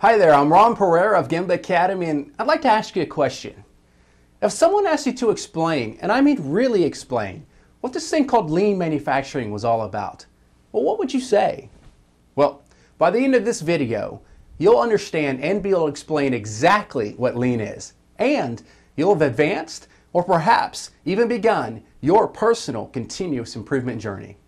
Hi there, I'm Ron Pereira of Gemba Academy, and I'd like to ask you a question. If someone asked you to explain, and I mean really explain, what this thing called lean manufacturing was all about, well, what would you say? Well, by the end of this video, you'll understand and be able to explain exactly what lean is, and you'll have advanced or perhaps even begun your personal continuous improvement journey.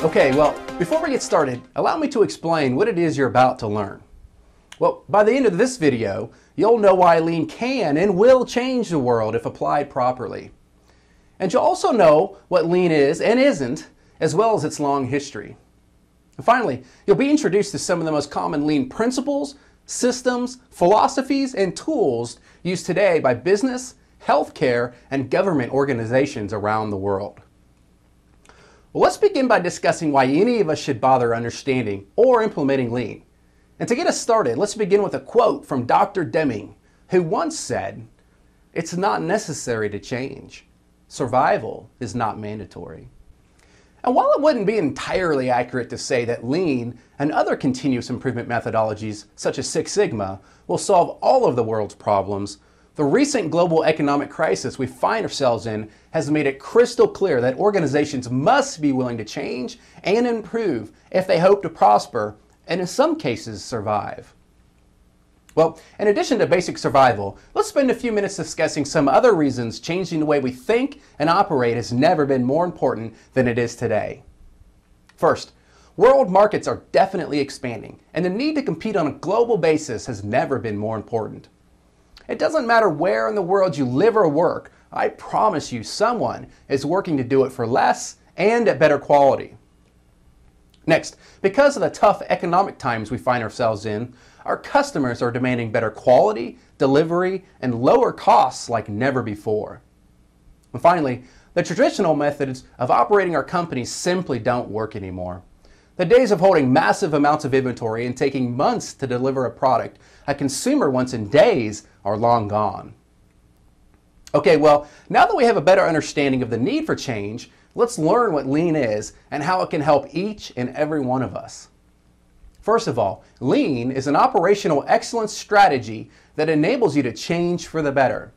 Okay, well, before we get started, allow me to explain what it is you're about to learn. Well, by the end of this video, you'll know why lean can and will change the world if applied properly. And you'll also know what lean is and isn't, as well as its long history. And finally, you'll be introduced to some of the most common lean principles, systems, philosophies, and tools used today by business, healthcare, and government organizations around the world. Well, let's begin by discussing why any of us should bother understanding or implementing lean. And to get us started, let's begin with a quote from Dr. Deming, who once said, It's not necessary to change. Survival is not mandatory. And while it wouldn't be entirely accurate to say that lean and other continuous improvement methodologies, such as Six Sigma, will solve all of the world's problems, the recent global economic crisis we find ourselves in has made it crystal clear that organizations must be willing to change and improve if they hope to prosper and in some cases survive. Well, in addition to basic survival, let's spend a few minutes discussing some other reasons changing the way we think and operate has never been more important than it is today. First, world markets are definitely expanding, and the need to compete on a global basis has never been more important. It doesn't matter where in the world you live or work, I promise you someone is working to do it for less and at better quality. Next, because of the tough economic times we find ourselves in, our customers are demanding better quality, delivery, and lower costs like never before. And finally, the traditional methods of operating our companies simply don't work anymore. The days of holding massive amounts of inventory and taking months to deliver a product a consumer wants in days are long gone. Okay, well, now that we have a better understanding of the need for change, let's learn what lean is and how it can help each and every one of us. First of all, lean is an operational excellence strategy that enables you to change for the better.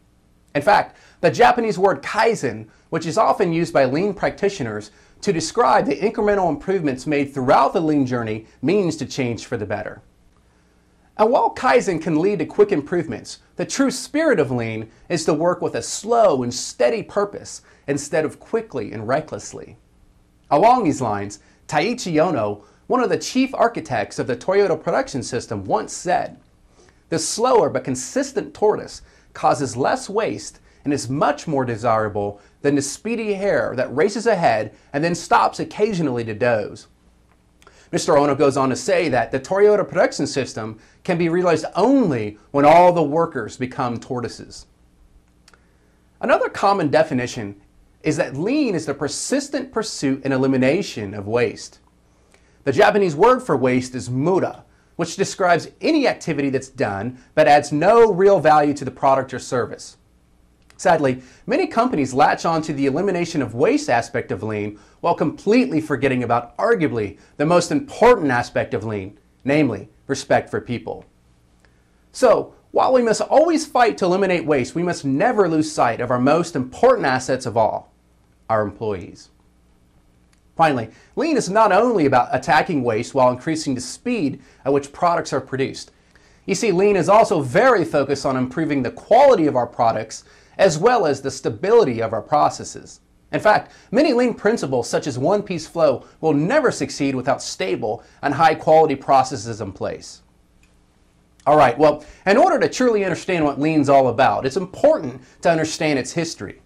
In fact, the Japanese word kaizen, which is often used by lean practitioners to describe the incremental improvements made throughout the lean journey, means to change for the better. And while Kaizen can lead to quick improvements, the true spirit of lean is to work with a slow and steady purpose instead of quickly and recklessly. Along these lines, Taiichi Ohno, one of the chief architects of the Toyota production system, once said, The slower but consistent tortoise causes less waste and is much more desirable than the speedy hare that races ahead and then stops occasionally to doze. Mr. Ohno goes on to say that the Toyota production system can be realized only when all the workers become tortoises. Another common definition is that lean is the persistent pursuit and elimination of waste. The Japanese word for waste is muda, which describes any activity that's done but adds no real value to the product or service. Sadly, many companies latch on to the elimination of waste aspect of lean while completely forgetting about arguably the most important aspect of lean, namely respect for people. So, while we must always fight to eliminate waste, we must never lose sight of our most important assets of all, our employees. Finally, lean is not only about attacking waste while increasing the speed at which products are produced. You see, lean is also very focused on improving the quality of our products as well as the stability of our processes. In fact, many lean principles such as one-piece flow will never succeed without stable and high-quality processes in place. All right, well, in order to truly understand what lean's all about, it's important to understand its history.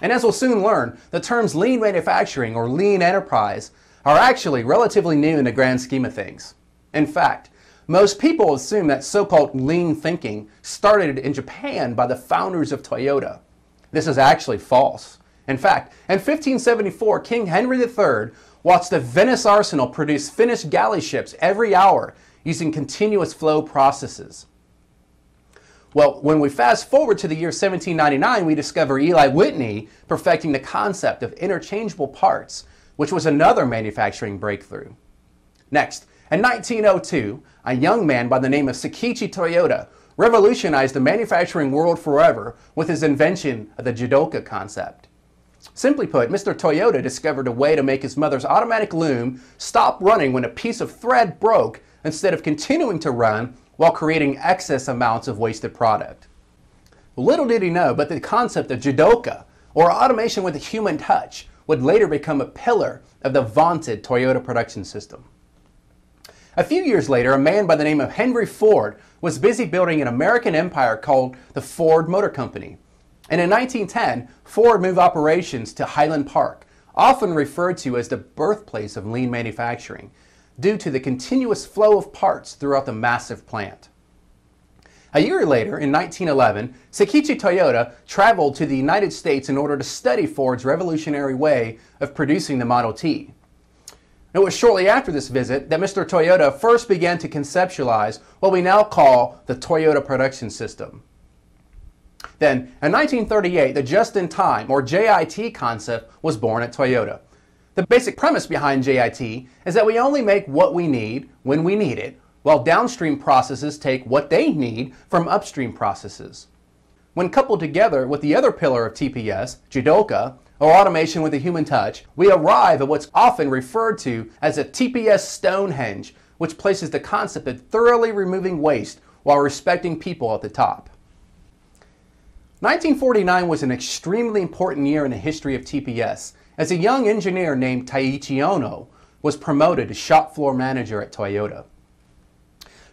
And as we'll soon learn, the terms lean manufacturing or lean enterprise are actually relatively new in the grand scheme of things. In fact, most people assume that so-called lean thinking started in Japan by the founders of Toyota. This is actually false. In fact, in 1574, King Henry III watched the Venice arsenal produce finished galley ships every hour using continuous flow processes. Well, when we fast forward to the year 1799, we discover Eli Whitney perfecting the concept of interchangeable parts, which was another manufacturing breakthrough. Next, in 1902, a young man by the name of Sakichi Toyota revolutionized the manufacturing world forever with his invention of the Jidoka concept. Simply put, Mr. Toyota discovered a way to make his mother's automatic loom stop running when a piece of thread broke instead of continuing to run while creating excess amounts of wasted product. Little did he know, but the concept of Jidoka, or automation with a human touch, would later become a pillar of the vaunted Toyota production system. A few years later, a man by the name of Henry Ford was busy building an American empire called the Ford Motor Company. And in 1910, Ford moved operations to Highland Park, often referred to as the birthplace of lean manufacturing, due to the continuous flow of parts throughout the massive plant. A year later, in 1911, Sakichi Toyota traveled to the United States in order to study Ford's revolutionary way of producing the Model T. It was shortly after this visit that Mr. Toyota first began to conceptualize what we now call the Toyota production system. Then, in 1938, the just-in-time, or JIT concept was born at Toyota. The basic premise behind JIT is that we only make what we need when we need it, while downstream processes take what they need from upstream processes. When coupled together with the other pillar of TPS, Jidoka, or automation with a human touch, we arrive at what's often referred to as a TPS Stonehenge, which places the concept of thoroughly removing waste while respecting people at the top. 1949 was an extremely important year in the history of TPS, as a young engineer named Taiichi Ohno was promoted to shop floor manager at Toyota.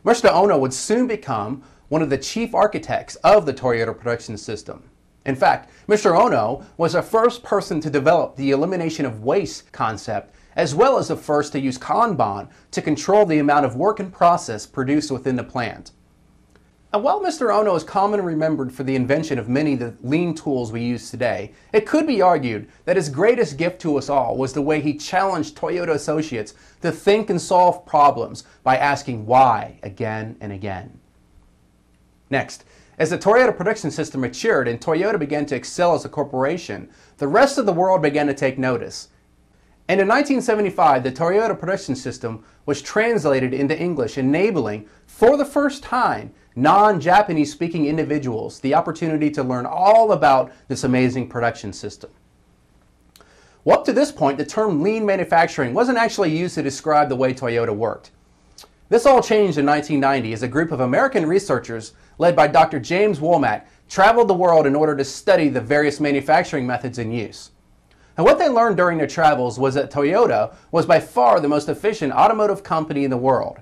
Mr. Ohno would soon become one of the chief architects of the Toyota production system. In fact, Mr. Ohno was the first person to develop the elimination of waste concept, as well as the first to use Kanban to control the amount of work in process produced within the plant. And while Mr. Ohno is commonly remembered for the invention of many of the lean tools we use today, it could be argued that his greatest gift to us all was the way he challenged Toyota associates to think and solve problems by asking why again and again. Next, as the Toyota production system matured and Toyota began to excel as a corporation, the rest of the world began to take notice. And in 1975, the Toyota production system was translated into English, enabling, for the first time, non-Japanese speaking individuals the opportunity to learn all about this amazing production system. Well, up to this point, the term lean manufacturing wasn't actually used to describe the way Toyota worked. This all changed in 1990 as a group of American researchers led by Dr. James Womack traveled the world in order to study the various manufacturing methods in use. And what they learned during their travels was that Toyota was by far the most efficient automotive company in the world.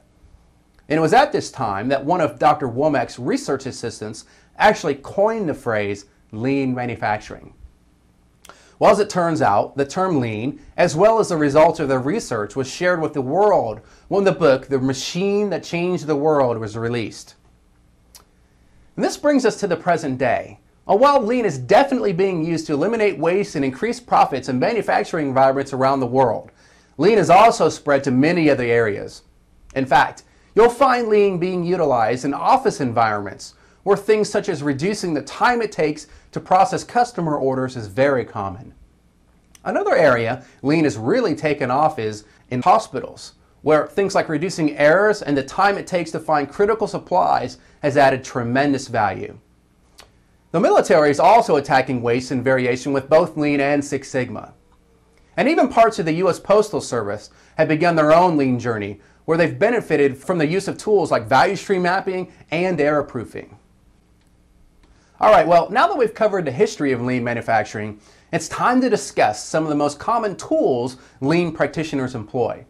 And it was at this time that one of Dr. Womack's research assistants actually coined the phrase lean manufacturing. Well, as it turns out, the term lean, as well as the results of their research, was shared with the world when the book, The Machine That Changed the World, was released. And this brings us to the present day. While lean is definitely being used to eliminate waste and increase profits in manufacturing environments around the world, lean is also spread to many other areas. In fact, you'll find lean being utilized in office environments where things such as reducing the time it takes to process customer orders is very common. Another area lean has really taken off is in hospitals, where things like reducing errors and the time it takes to find critical supplies has added tremendous value. The military is also attacking waste and variation with both Lean and Six Sigma. And even parts of the U.S. Postal Service have begun their own Lean journey, where they've benefited from the use of tools like value stream mapping and error proofing. All right, well, now that we've covered the history of lean manufacturing, it's time to discuss some of the most common tools lean practitioners employ.